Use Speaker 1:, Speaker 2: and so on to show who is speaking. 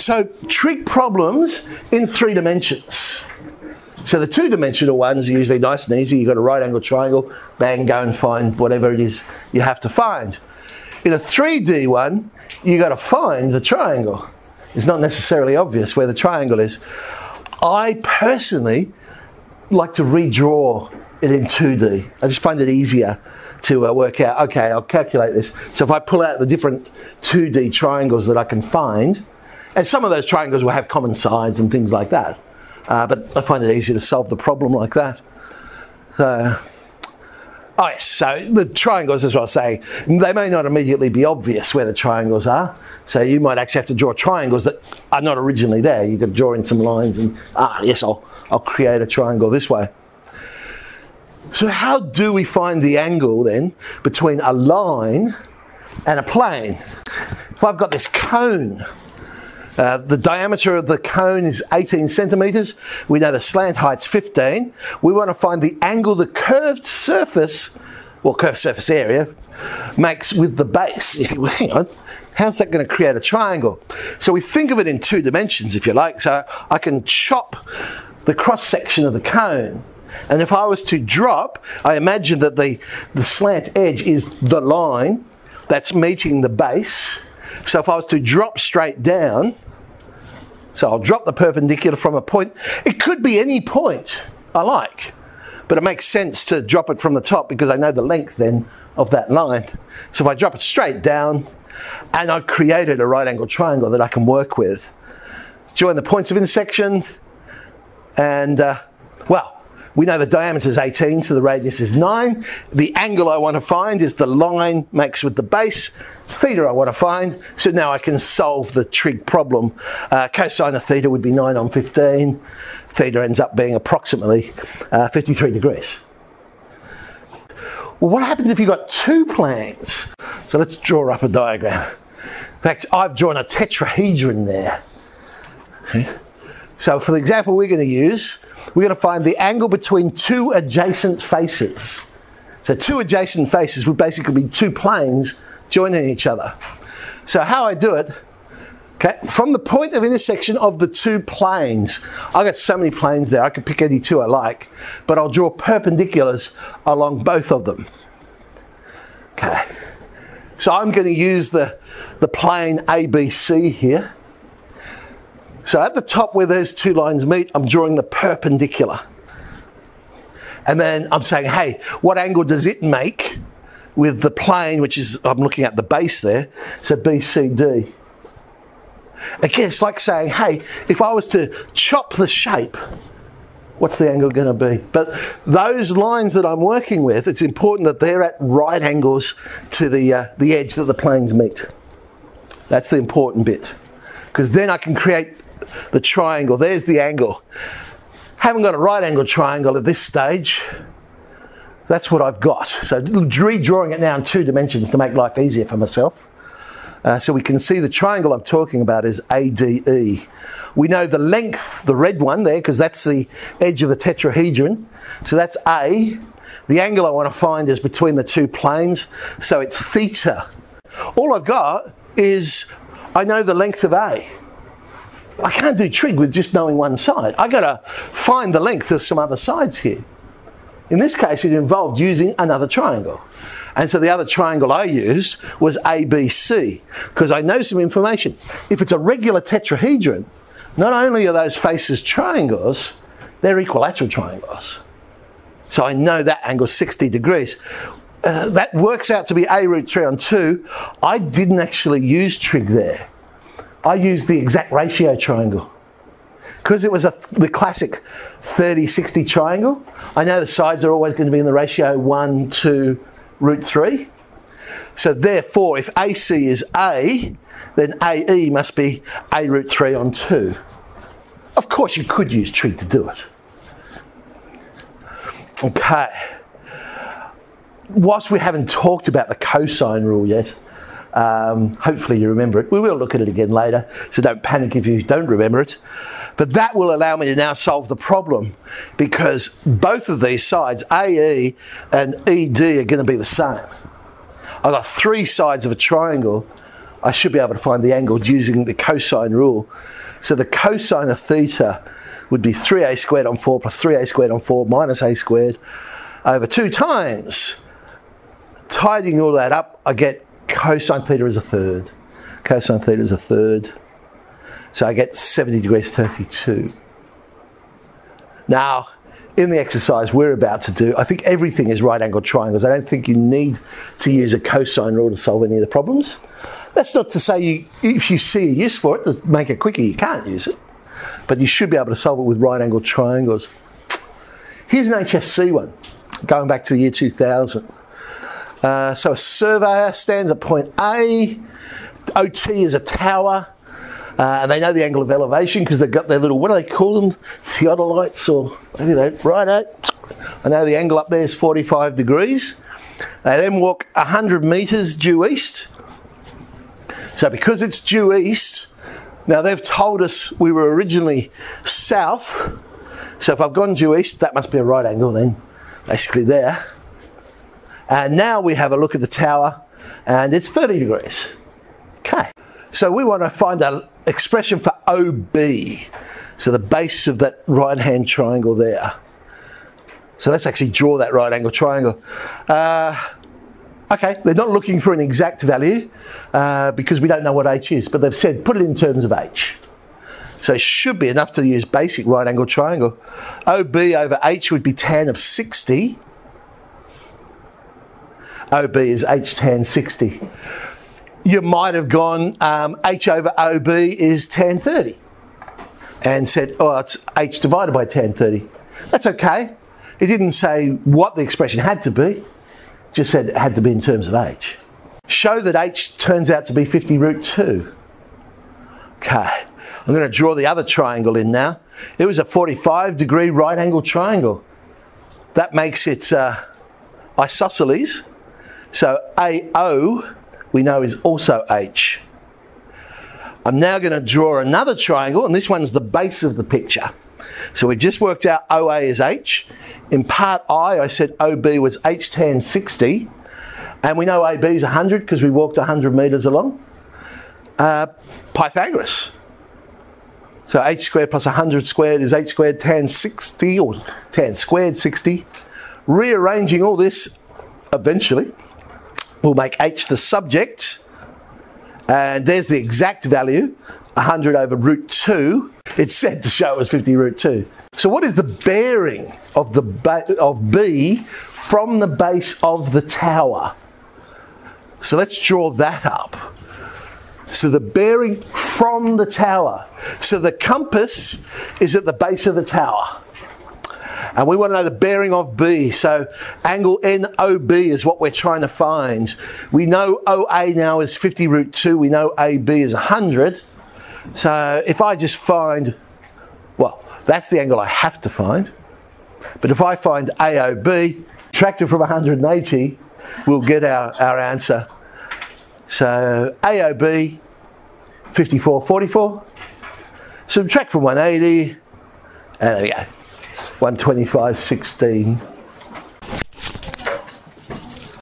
Speaker 1: So trig problems in three dimensions. So the two-dimensional ones are usually nice and easy. You've got a right angle triangle, bang, go and find whatever it is you have to find. In a 3D one, you've got to find the triangle. It's not necessarily obvious where the triangle is. I personally like to redraw it in 2D. I just find it easier to uh, work out, okay, I'll calculate this. So if I pull out the different 2D triangles that I can find, and some of those triangles will have common sides and things like that. Uh, but I find it easy to solve the problem like that. So, oh yes, so the triangles, as I saying, they may not immediately be obvious where the triangles are. So you might actually have to draw triangles that are not originally there. You could draw in some lines and, ah, yes, I'll, I'll create a triangle this way. So how do we find the angle then between a line and a plane? If I've got this cone uh, the diameter of the cone is 18 centimetres. We know the slant height's 15. We want to find the angle the curved surface, well, curved surface area, makes with the base. Hang on, how's that going to create a triangle? So we think of it in two dimensions, if you like. So I can chop the cross section of the cone. And if I was to drop, I imagine that the, the slant edge is the line that's meeting the base. So if I was to drop straight down, so I'll drop the perpendicular from a point. It could be any point I like, but it makes sense to drop it from the top because I know the length then of that line. So if I drop it straight down and I've created a right angle triangle that I can work with, join the points of intersection and uh, well, we know the diameter is 18, so the radius is 9. The angle I want to find is the line makes with the base. Theta I want to find, so now I can solve the trig problem. Uh, cosine of theta would be 9 on 15. Theta ends up being approximately uh, 53 degrees. Well, what happens if you've got two planes? So let's draw up a diagram. In fact, I've drawn a tetrahedron there. Okay. So for the example we're going to use, we're going to find the angle between two adjacent faces. So two adjacent faces would basically be two planes joining each other. So how I do it, okay, from the point of intersection of the two planes, I've got so many planes there, I could pick any two I like, but I'll draw perpendiculars along both of them. Okay, so I'm going to use the, the plane ABC here. So at the top where those two lines meet, I'm drawing the perpendicular. And then I'm saying, hey, what angle does it make with the plane, which is, I'm looking at the base there, so BCD. Again, it's like saying, hey, if I was to chop the shape, what's the angle going to be? But those lines that I'm working with, it's important that they're at right angles to the, uh, the edge that the planes meet. That's the important bit. Because then I can create the triangle. There's the angle. Haven't got a right angle triangle at this stage. That's what I've got. So redrawing it now in two dimensions to make life easier for myself. Uh, so we can see the triangle I'm talking about is ADE. We know the length, the red one there, because that's the edge of the tetrahedron. So that's A. The angle I want to find is between the two planes, so it's theta. All I've got is I know the length of A. I can't do trig with just knowing one side. I got to find the length of some other sides here. In this case, it involved using another triangle. And so the other triangle I used was ABC, because I know some information. If it's a regular tetrahedron, not only are those faces triangles, they're equilateral triangles. So I know that angle 60 degrees. Uh, that works out to be a root 3 on 2. I didn't actually use trig there. I used the exact ratio triangle. Because it was a, the classic 30-60 triangle, I know the sides are always going to be in the ratio 1 to root 3. So therefore, if AC is A, then AE must be A root 3 on 2. Of course, you could use trig to do it. Okay. Whilst we haven't talked about the cosine rule yet, um, hopefully you remember it. We will look at it again later, so don't panic if you don't remember it. But that will allow me to now solve the problem because both of these sides, AE and ED, are going to be the same. I've got three sides of a triangle. I should be able to find the angle using the cosine rule. So the cosine of theta would be 3a squared on 4 plus 3a squared on 4 minus a squared over 2 times. Tidying all that up, I get cosine theta is a third. Cosine theta is a third. So I get 70 degrees 32. Now, in the exercise we're about to do, I think everything is right angled triangles. I don't think you need to use a cosine rule to solve any of the problems. That's not to say you, if you see a use for it to make it quicker, you can't use it. But you should be able to solve it with right angled triangles. Here's an HSC one, going back to the year 2000. Uh, so a surveyor stands at point A, OT is a tower, uh, and they know the angle of elevation because they've got their little, what do they call them? Theodolites or, maybe they, right, out. I know the angle up there is 45 degrees. They then walk 100 metres due east. So because it's due east, now they've told us we were originally south. So if I've gone due east, that must be a right angle then, basically there. And now we have a look at the tower and it's 30 degrees. Okay. So we want to find an expression for OB. So the base of that right hand triangle there. So let's actually draw that right angle triangle. Uh, okay, they're not looking for an exact value uh, because we don't know what h is, but they've said put it in terms of h. So it should be enough to use basic right angle triangle. OB over h would be tan of 60. OB is h tan 60 you might have gone um, h over OB is tan 30 and said, oh, it's h divided by tan 30. That's okay. It didn't say what the expression had to be, just said it had to be in terms of h. Show that h turns out to be 50 root 2. Okay, I'm going to draw the other triangle in now. It was a 45 degree right angle triangle. That makes it uh, isosceles. So AO we know is also H. I'm now going to draw another triangle, and this one's the base of the picture. So we just worked out OA is H. In part I, I said OB was H tan 60, and we know AB is 100 because we walked 100 metres along. Uh, Pythagoras. So h squared plus 100 squared is h squared tan 60, or tan squared 60. Rearranging all this eventually, We'll make h the subject, and there's the exact value, 100 over root 2. It's said to show us 50 root 2. So what is the bearing of, the of B from the base of the tower? So let's draw that up. So the bearing from the tower. So the compass is at the base of the tower and we want to know the bearing of B. So angle NOB is what we're trying to find. We know OA now is 50 root 2, we know AB is 100. So if I just find, well, that's the angle I have to find. But if I find AOB, subtract it from 180, we'll get our, our answer. So AOB, 54, 44. Subtract from 180, and there we go. 125.16